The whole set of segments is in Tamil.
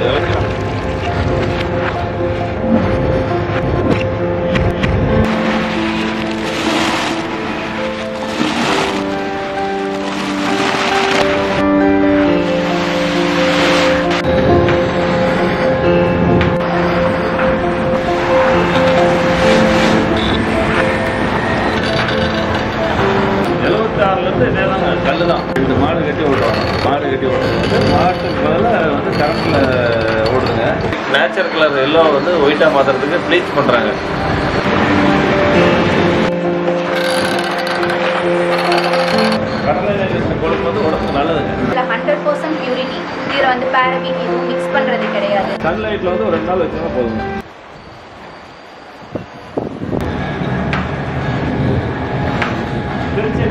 Okay. ப்ளீச் பண்ணுறாங்க கொழுப்பு வந்து உடம்புக்கு நல்லதுங்க இதில் ஹண்ட்ரட் பர்சன்ட் பியூரிட்டி இதில் வந்து எதுவும் மிக்ஸ் பண்ணுறது கிடையாது. சன்லைட்டில் வந்து ஒரு ரெண்டு நாள் வச்சுன்னா போதுங்க திருச்சி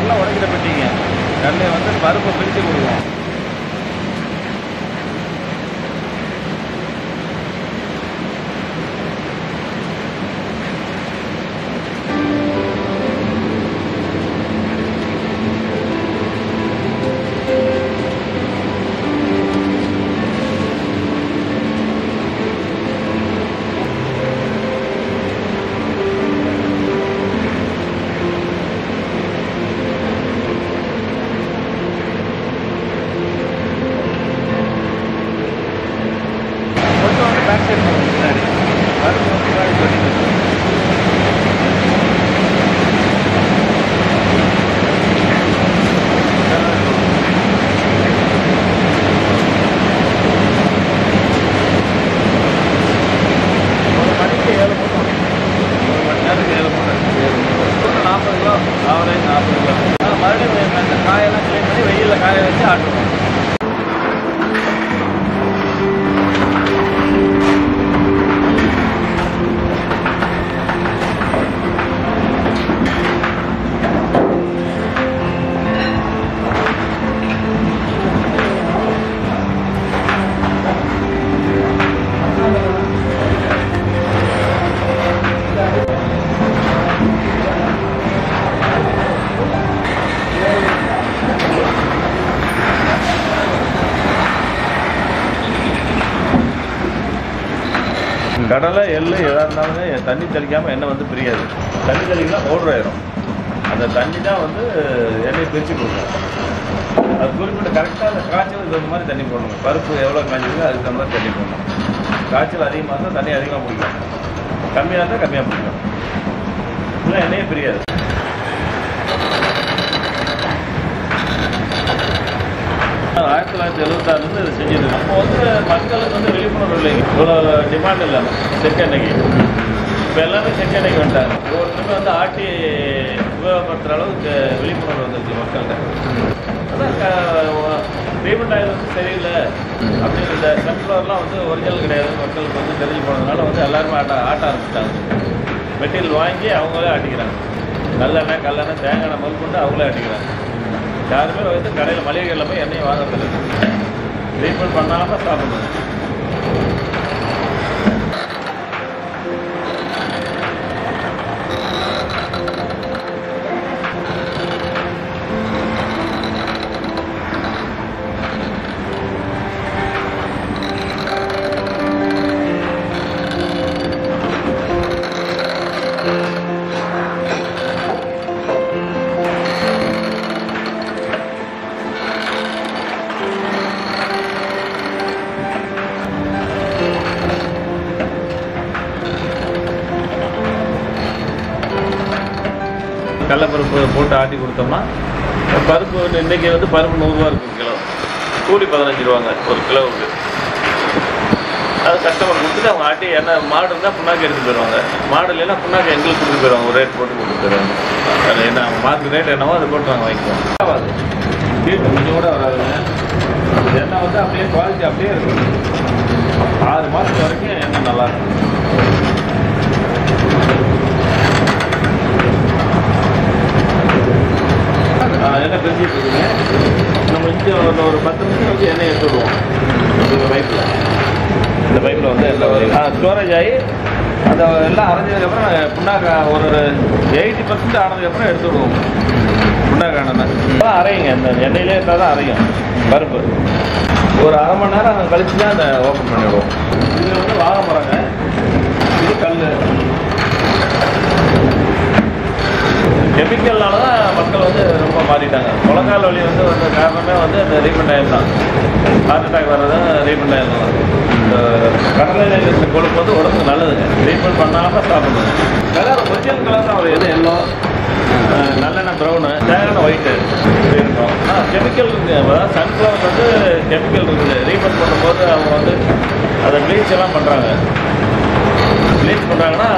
நெப்பம் போட்டு கடலை உடைக்கிற பெட்டிங்க வந்து பருப்பை பிரித்து கொடுக்கும் கொஞ்சம் வந்து கடலை எள்ளு எதாக இருந்தாலும் தண்ணி தெளிக்காமல் எண்ணெய் வந்து பிரியாது. தண்ணி தெளிக்கலாம் பவுடர் ஆயிரும் அந்த தண்ணி தான் வந்து எண்ணெயை பிரித்து கொடுக்கும். அது குறிப்பிட்ட கரெக்டாக அந்த காய்ச்சல் தகுந்த மாதிரி தண்ணி போடணும். பருப்பு எவ்வளோ காய்ச்சலுக்கு அதுக்கு தகுந்த மாதிரி தண்ணி போடணும். காய்ச்சல் அதிகமாக இருந்தால் தண்ணி அதிகமாக பிடிக்கும் கம்மியாக இருந்தால் கம்மியாக பிடிக்கும் இல்லை எண்ணெயே பிரியாது. ஆயிரத்தி தொள்ளாயிரத்தி எழுபத்தாறுலேருந்து இதை செஞ்சுட்டு இருக்கோம். அப்போ வந்து மக்களுக்கு வந்து விழிப்புணர்வு இல்லைங்க இவ்வளோ டிமாண்ட் இல்லாமல் செக்கெண்ணெய்க்கு இப்போ எல்லாமே செக்கெண்ணெய்க்கு வந்துட்டாங்க. ஒவ்வொருத்தருமே வந்து ஆட்டி உபயோகப்படுத்துகிற அளவுக்கு விழிப்புணர்வு வந்துருச்சு மக்கள்கிட்ட. அதான் பேமெண்ட் ஆயில் வந்து சரியில்லை. அப்படின்னு இந்த சன்ஃப்ளவர்லாம் வந்து ஒரிஜினல் கிடையாது. மக்களுக்கு வந்து தெரிஞ்சு போனதுனால வந்து எல்லாருமே ஆட்ட ஆட்ட ஆரம்பிச்சிட்டாங்க. மெட்டீரியல் வாங்கி அவங்களே ஆட்டிக்கிறாங்க. நல்லெண்ணெய் கல்லெண்ணெய் தேங்காய் எண்ணெய் முதல் கொண்டு அவங்களே ஆட்டிக்கிறாங்க. யாருமே வந்து கடையில் மளிகை கடையில் போய் எண்ணெய் வாங்குறதில்லை. ட்ரீட்மெண்ட் பண்ணாமல் சாப்பிடணும். போட்டு ஆட்டி கொடுத்தோம்னா பருப்பு வந்து இன்னைக்கு வந்து பருப்பு நூறுரூவா இருக்கும் கிலோ. கூலி பதினஞ்சு ரூபாங்க ஒரு கிலோவுக்கு. அது கஸ்டமர் கொடுத்துட்டு அவங்க ஆட்டி என்ன மாடு இருந்தால் புண்ணாக்கு எடுத்து போயிடுவாங்க. மாடு இல்லைன்னா புண்ணாக்கு எங்களுக்கு கொடுத்து போயிடுவாங்க. ஒரு ரேட் போட்டு கொடுத்து போயிடுவாங்க. அது என்ன மார்க்கு ரேட் என்னவோ அதை போட்டு நாங்கள் வாங்கிக்குவோம். ஆகாது கொஞ்சம் கூட வராதுங்க. எண்ணெய் வந்து அப்படியே குவாலிட்டி அப்படியே இருக்கும். ஆறு மாதத்து வரைக்கும் எண்ணெய் நல்லா இருக்கும் ஆஹ் எண்ணெய் பிரிஞ்சிட்டு இருக்குங்க நம்ம இங்கே ஒரு ஒரு பத்து நிமிஷம் வச்சு எண்ணெய் எடுத்து விடுவோம் இந்த பைப்பில் இந்த பைப்பில் வந்து எல்லாம் ஸ்டோரேஜ் ஆகி அதை எல்லாம் அரைஞ்சதுக்கப்புறம் புண்ணாக்க ஒரு எயிட்டி பர்சன்ட் ஆனதுக்கப்புறம் எடுத்து விடுவோம் புண்ணாக்கு அதான் அரையுங்க. இந்த எண்ணெயிலே இருந்தால் தான் அரையும். பருப்பு. ஒரு அரை மணி நேரம் கழிச்சு தான் அதை ஓப்பன் பண்ணிவிடுவோம் இது வந்து வாழை மரங்க இது கல் கெமிக்கல்னால தான் மக்கள் வந்து ரொம்ப மாறிட்டாங்க முழங்கால் வலி வந்து வந்த காரணமே வந்து இந்த ரீஃபண்ட் ஆயில் ஹார்ட் அட்டாக் வர்றது ரீஃபண்ட் ஆயில் தான். இந்த கடலையில் இருக்கிற கொழுப்பு வந்து உடம்புக்கு நல்லதுங்க. ட்ரீட்மெண்ட் பண்ணாமல் சாப்பிடணும் கலர் ஒரிஜினல் கலர் தான் அவர் எது எல்லோ நல்லெண்ணெய் ப்ரௌனு தேங்காய் ஒயிட்டு இருக்கும். ஆனால் கெமிக்கல் இருக்குது சன்ஃப்ளவர் வந்து கெமிக்கல் இருக்குது. ரீஃபண்ட் பண்ணும்போது அவங்க வந்து அதை ப்ளீச் எல்லாம் பண்ணுறாங்க ப்ளீச் பண்ணுறாங்கன்னா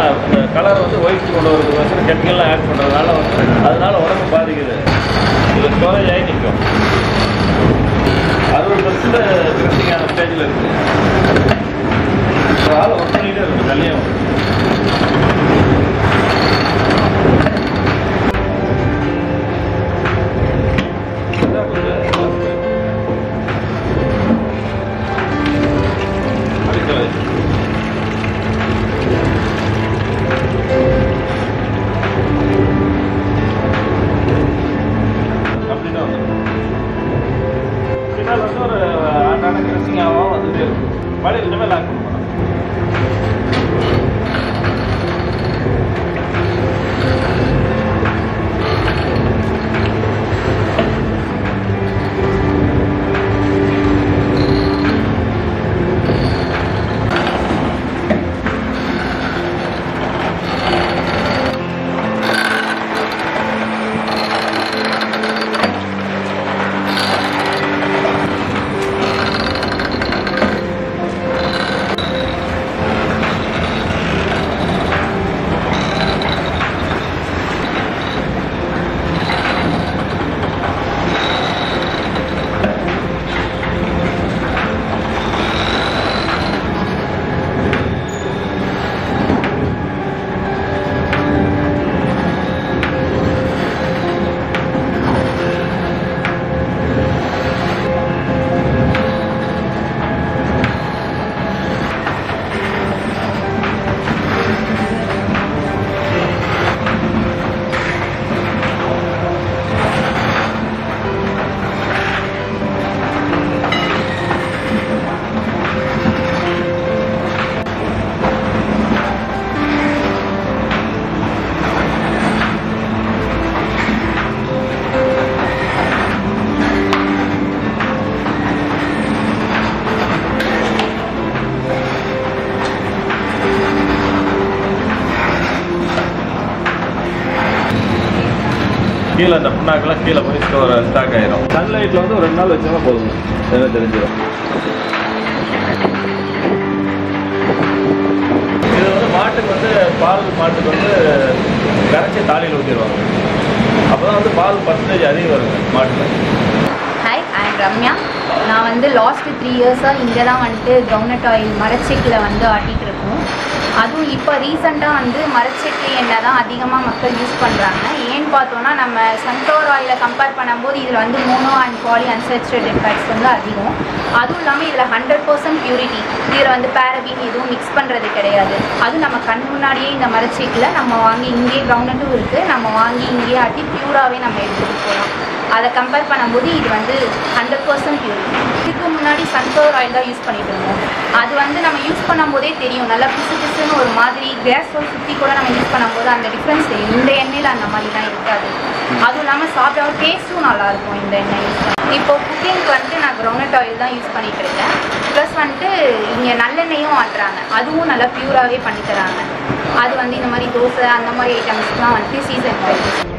கலர் வந்து ஒயிட் கொண்டு வரது வந்து கெமிக்கல்லாம் ஆட் பண்ணுறதுனால வந்து அதனால உடம்பு பாதிக்குது. இது ஸ்டோரேஜ் ஆகி நிற்கும். அறுபது பர்சன்ட் கிரஸ்டிங்கான ஸ்டேஜில் இருக்குது ஆள் ஒர்க் பண்ணிகிட்டே இருக்கும் தனியாக बड़े लेवल आ கீழே அந்த புண்ணாக்கெல்லாம் கீழே போய் ஸ்டோர் ஸ்டாக் ஆயிரும். சன்லைட்டில் வந்து ஒரு ரெண்டு நாள் வச்சோம்னா போதும் என்ன தெரிஞ்சிடும். இது வந்து மாட்டுக்கு வந்து பால் மாட்டுக்கு வந்து கரைச்சி தாலியில் ஊற்றிடுவாங்க அப்போ தான் வந்து பால் பர்சன்டேஜ் அதிகம் வருங்க மாட்டுக்கு. ஹாய் ஐ எம் ரம்யா நான் வந்து லாஸ்ட் த்ரீ இயர்ஸாக இங்கே தான் வந்துட்டு கிரவுனட் ஆயில் மரச்செக்கில் வந்து இருக்கோம் அதுவும் இப்போ ரீசெண்டாக வந்து மரச்செக்கு எண்ணெய் தான் அதிகமாக மக்கள் யூஸ் பண்ணுறாங்க ஏன்னு பார்த்தோன்னா நம்ம சன்ஃப்ளவர் ஆயிலை கம்பேர் பண்ணும்போது இதில் வந்து mono and poly unsaturated fats வந்து அதிகம். அதுவும் இல்லாமல் இதில் ஹண்ட்ரட் பர்சன்ட் பியூரிட்டி இதில் வந்து பேரபின் எதுவும் மிக்ஸ் பண்ணுறது கிடையாது. அதுவும் நம்ம கண் முன்னாடியே இந்த மரச்செக்கில் நம்ம வாங்கி இங்கேயே கிரவுனட்டும் இருக்குது நம்ம வாங்கி இங்கேயே ஆட்டி பியூராகவே நம்ம எடுத்துகிட்டு போகலாம். அதை கம்பேர் பண்ணும்போது இது வந்து ஹண்ட்ரட் பர்சன்ட் பியூர் இதுக்கு முன்னாடி சன்ஃப்ளவர் ஆயில் தான் யூஸ் பண்ணிட்டு இருந்தோம். அது வந்து நம்ம யூஸ் பண்ணும்போதே தெரியும். நல்லா பிசு பிசுன்னு ஒரு மாதிரி கேஸ் ஒரு சுற்றி கூட நம்ம யூஸ் பண்ணும்போது அந்த டிஃப்ரென்ஸ் தெரியும். இந்த எண்ணெயில் அந்த மாதிரி தான் இருக்காது. அதுவும் இல்லாமல் சாப்பிட்டா டேஸ்ட்டும் நல்லாயிருக்கும் இந்த எண்ணெய் யூஸ் பண்ணி. இப்போ குக்கிங்க்கு வந்துட்டு நான் கிரவுனட் ஆயில் தான் யூஸ் பண்ணிட்டு இருக்கேன். ப்ளஸ் வந்துட்டு இங்கே நல்லெண்ணெயும் ஆட்டுறாங்க. அதுவும் நல்லா பியூராகவே பண்ணி தராங்க அது வந்து இந்த மாதிரி தோசை அந்த மாதிரி ஐட்டம்ஸ்லாம் வந்துட்டு சீசன் ஆயில்